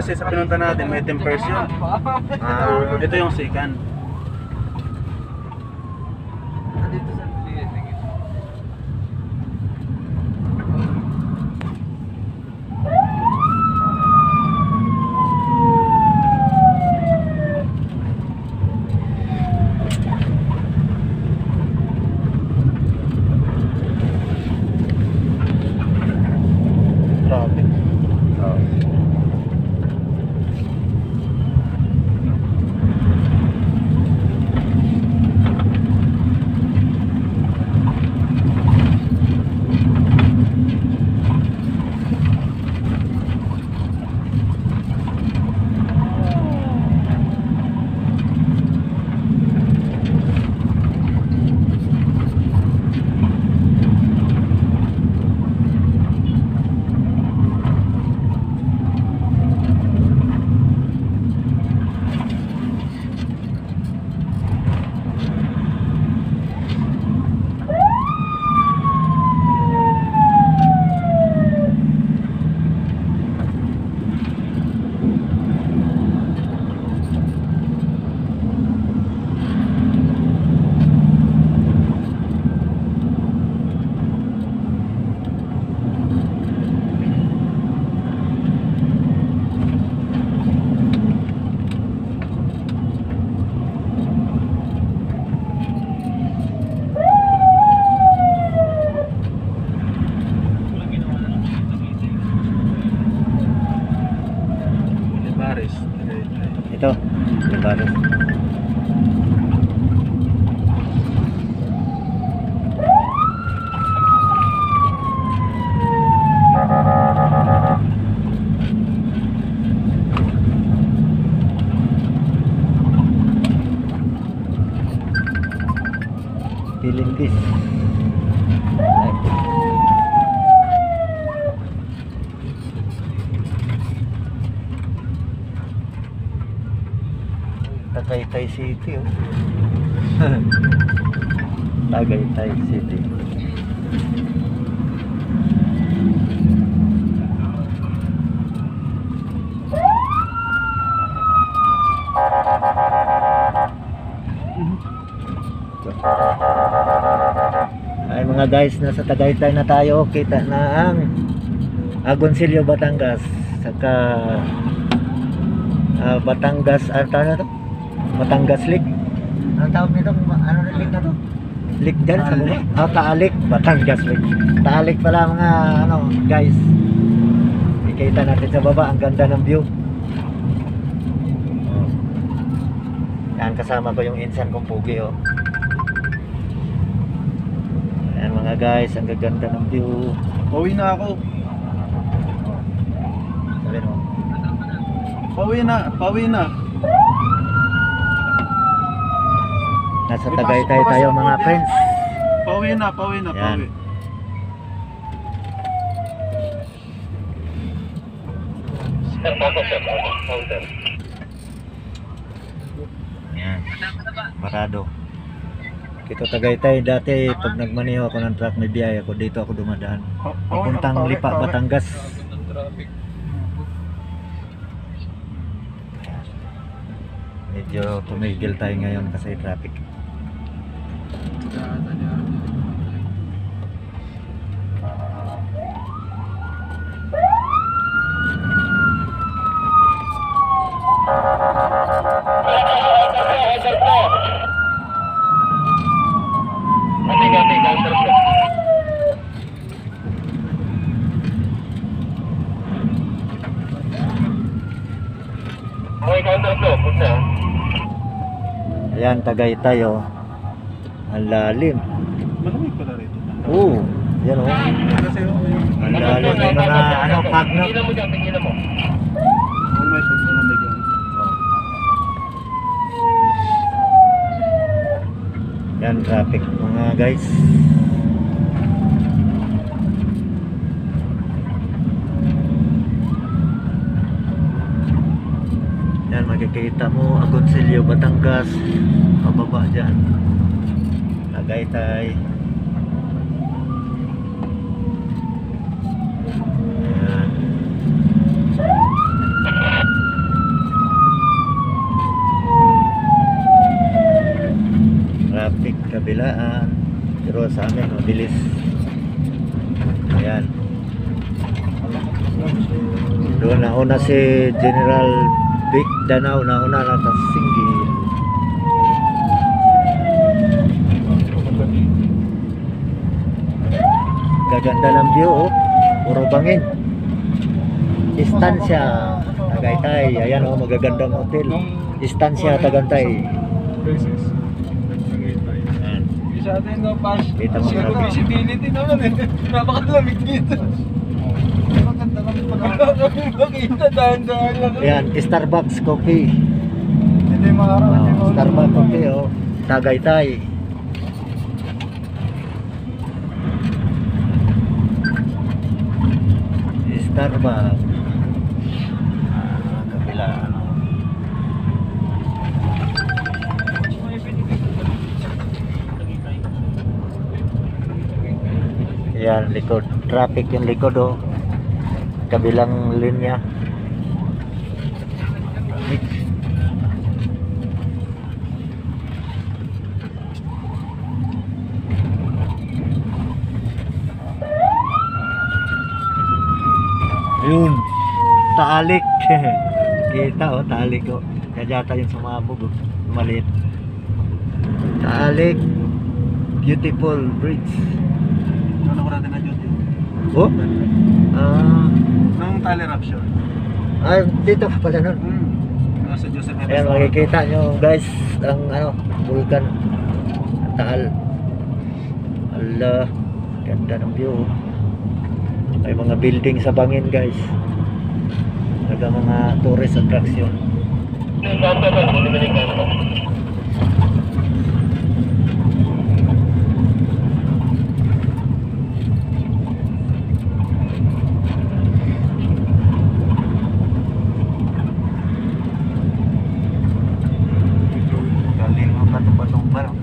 kasi sa pinunta natin, may tempers yun. Ah, Ito yung second. Tagaytay City oh. Tagaytay City. Ay mga guys, nasa Tagaytay na tayo. Kita na ang Agoncillo, Batangas. Saka ah, Batangas, ano tawag na to? Batangas Lake. Ano tawag nito? Ano na lake na to? Lake dyan sa baba? Ah, Taalik. Batangas Lake. Taalik pala mga ano guys. Ikita natin sa baba. Ang ganda ng view. Oh. Yan kasama ko yung insan kong pugi oh. Ayan mga guys, ang gaganda ng view. Pauwi na ako. Sabi mo. Pauwi na. Pauwi na. Nasa Tagaytay tayo mga friends. Pauwi na. Pauwi na. Pauwi. Yan. Barado. Kito Tagaytay dati pag nagmaneho ako ng truck may biyaya ako dito ako dumadaan. Papuntang Lipa. Batangas. Medyo tumigil tayo ngayon kasi traffic. Ayan, Tagaytay oh. Ang lalim. Malamig pala rito. Oo, yan oh. Ang lalim ng mga ano, pag na. Kung may pag malamig yan. Yan, traffic mga guys. nakikita mo Agoncillo, Batangas. Pababa dyan. Tagaytay. Ayan. traffic kabilaan pero sa amin mabilis. Ayan. Doon na una si General Vic Danao, nauna na sa Singgil. Gaganda ng view, oh. Puro bangin. Istansya, Tagaytay. Ayan, oh, magagandang hotel. Istansya, Tagaytay. Places. Ayan. Sa atin no, pas. Kita mo na. visibility naman eh. Napakalamig dito. Dahan-dahan lang. Ayan, Starbucks coffee. Hindi maaraw. Oh, Starbucks coffee, oh. Tagaytay. Starbucks. Ah, kabila, ano. Yan, likod. Traffic yung likod, oh. Kabilang linya. Yun. Taalik. Kita oh, taalik oh. Kaya yata yung sumabog oh. Maliit. Taalik. Beautiful bridge. Ano ko natin na duty? Oh? Ah, Nung Tyler Rapture. ah dito pa pala nun. Hmm. Nasa Joseph F. Ayan, makikita nyo guys, ang ano, vulkan. Ang Taal. Allah, ganda ng view. May mga building sa bangin guys. Naga mga tourist attraction. Galing mo patong-patong barang.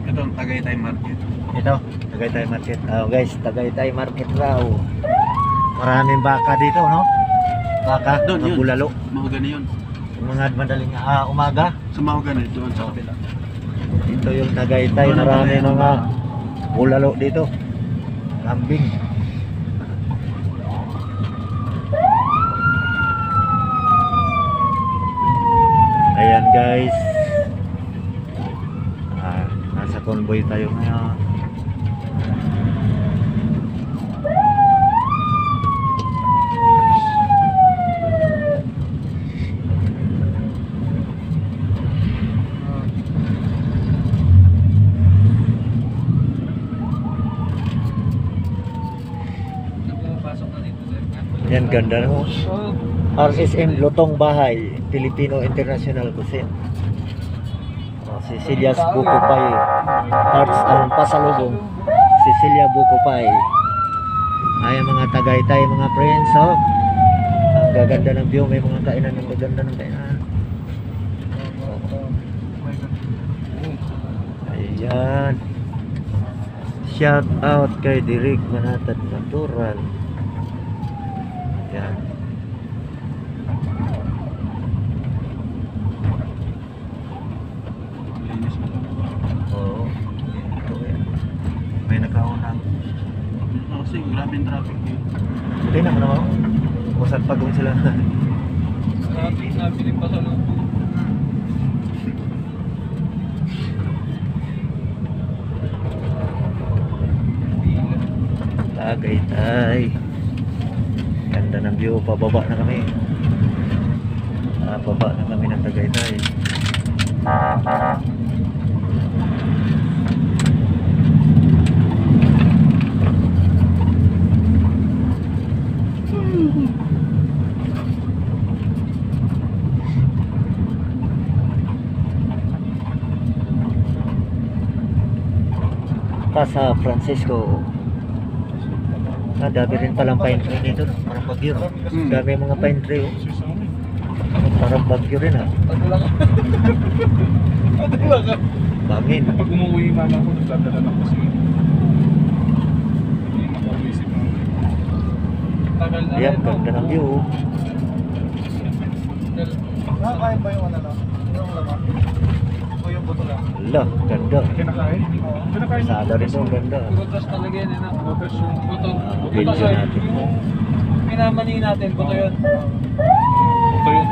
Ito ang Tagaytay Market. Ito, Tagaytay Market. Oh, guys, Tagaytay Market raw. Maraming baka dito, no? Baka, Doon, yun. bulalo. Mahogany yun. Yung mga madaling ah, umaga. Sa Mahogany, doon sa kapila. Ito yung Tagaytay, Doon marami mga bulalo dito. Kambing. Ayan guys. Ah, nasa convoy tayo ngayon. Pasok na dito sir. Yan ganda no. RSM Lotong Bahay, Filipino International Cuisine. Oh, Cecilia's Buko Pie, Arts and Pasalubong, Cecilia Buko Pie. Ay, mga Tagaytay, mga friends, oh. Ang gaganda ng view, may mga kainan ng gaganda ng kainan. Ayan. Shout out kay Direk Manatad Natural. Ayan. Linis mo. Oo. Ito yan. May nakaunang. Oh, kasi grabe yung traffic dito. Tingnan mo naman. Kusat pagong sila. Sabi, nabili pa sa loob. Tagaytay. Ganda ng view. Pababa na kami. Ah, baba na kami ng Tagaytay. Casa Francisco. Ah, dami rin palang pine tree dito. Parang bagyo. no? Hmm. Dami mga pine tree. Oh. Parang bagyo rin ah. Padala ka. Bangin. Pag umuwi mama ko, nagdadala na kasi. Hindi makauwi si mama. Tagal na Yan, rin, ganda ng view. oh. Nakakain ba yung ano lang? Yung laman? O yung buto lang? Ala, ganda. Kinakain? Kinakain na. Sada rin ang ganda. Butas talaga yan, eh, no? Butas yung Buto. Ah, Buto bilhin kasi. natin. Buto yun. Yun.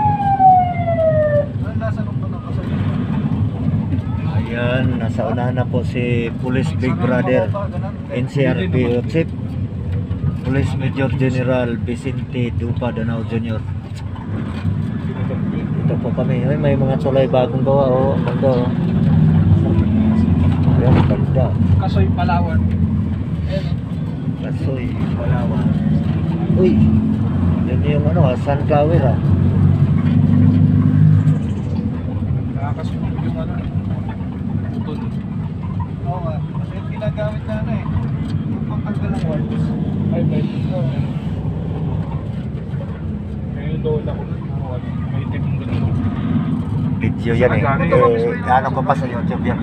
Nung buto kasi? Ayan, nasa unahan na po si Police Big Brother NCRP Chief Police Major General Vicente Dupa Danao Jr. Ito po kami. Ay, may mga tulay bagong gawa. Oh, ang ganda. Oh. Ayan, ganda. Kasoy Palawan. Ayan, no? Kasoy, Palawan. Uy, yun yung ano ah, sunflower ah. Nakakasunod yung ano. Butol. Oo nga. Kasi yung ginagamit na ano eh. Yung pangtanggal ng wards. Ay, may. Oo. Kaya yung lola ko. ano, May tipong ganun. Video yan eh. eh ano ko pa sa YouTube yan.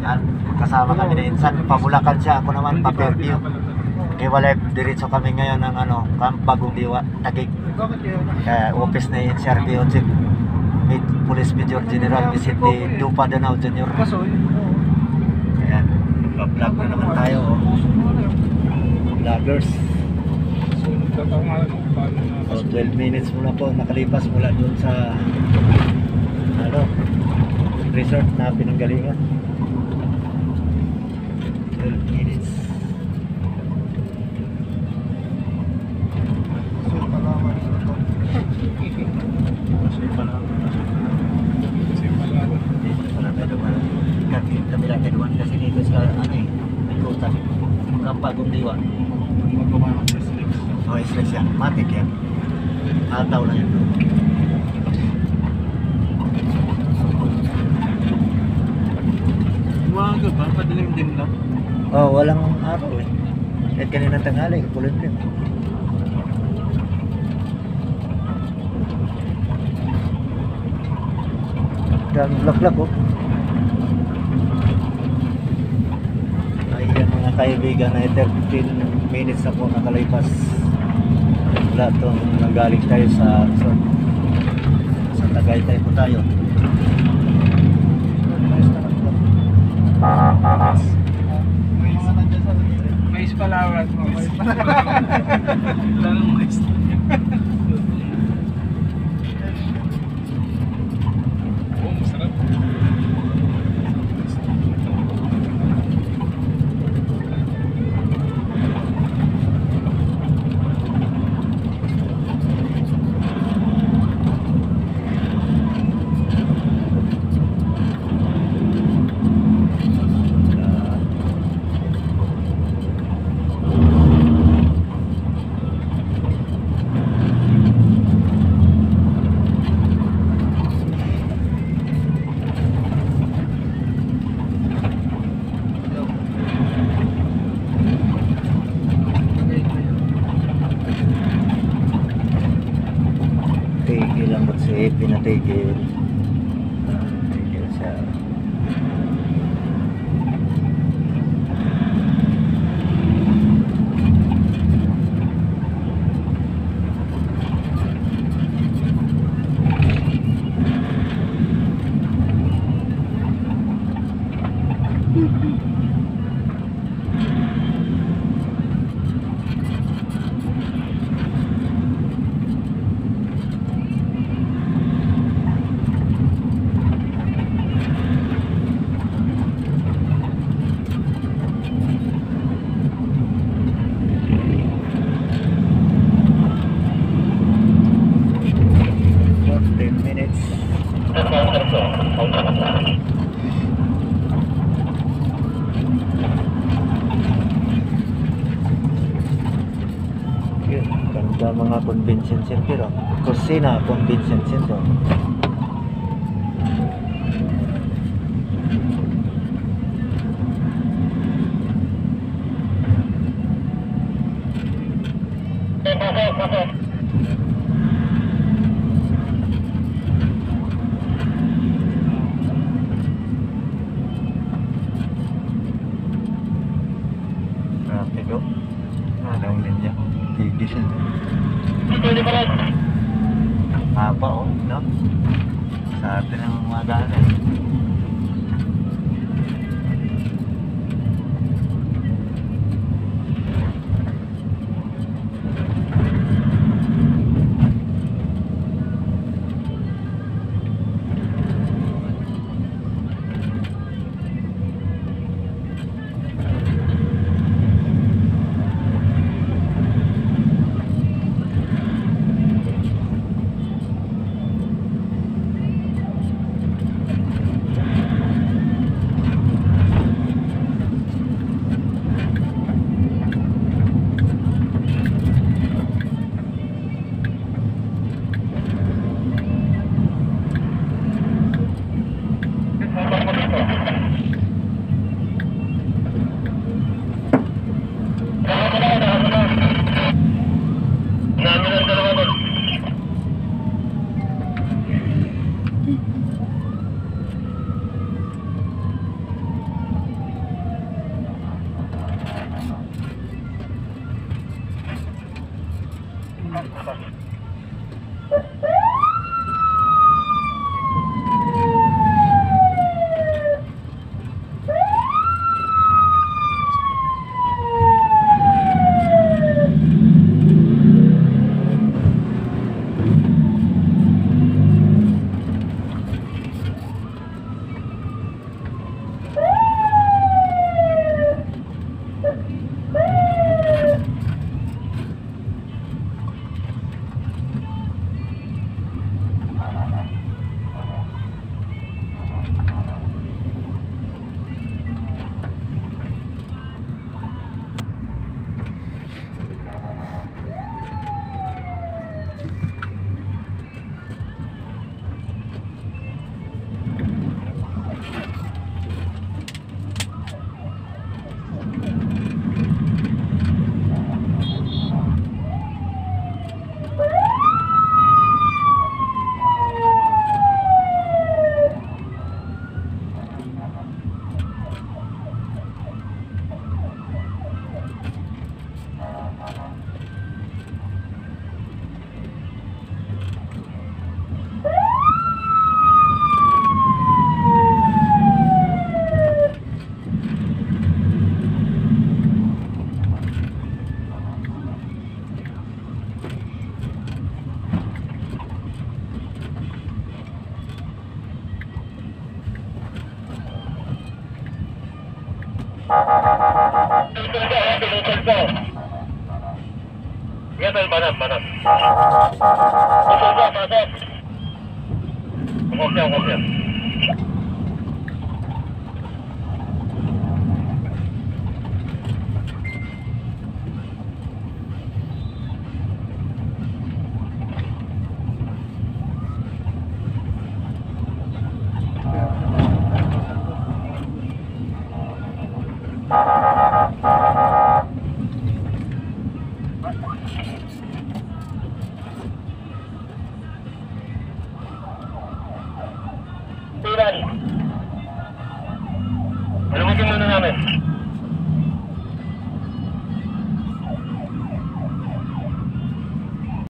Yan, kasama kami ni Insan. Pabulakan siya. Ako naman, pa-Fairview. Iwalay, diretso kami ngayon ng ano, Camp Bagong Diwa, Tagig. Kaya office ni NCRP Chief Mid Police Major General Vicente Dupa Danao Jr. Ayan, vlog na naman tayo. oh. Vloggers. So, 12 minutes muna po nakalipas mula doon sa ano, resort na pinanggalingan. 12 minutes. Kasoy Palawan. kasi pala. Dito pala tayo dumaan. Kami, kami lang tayo dumaan kasi dito sa ano eh, may kota. Kampagong diwa. Magawa ng sislex. O, oh, stress yan. Matik yan. Ataw lang yan. Umaga Padilim-dim lang. Oh, walang araw eh. Kahit kanina tanghali, kulit din. Dan laklak oh. Ayan mga kaibigan na 13 minutes na po nakalipas. Wala itong nanggaling tayo sa resort. Sa Tagaytay po tayo. May mga nandiyan sa gilid. Mais Palawan. Mais Palawan. Mga convention center. Oh. Kusina Convention Center.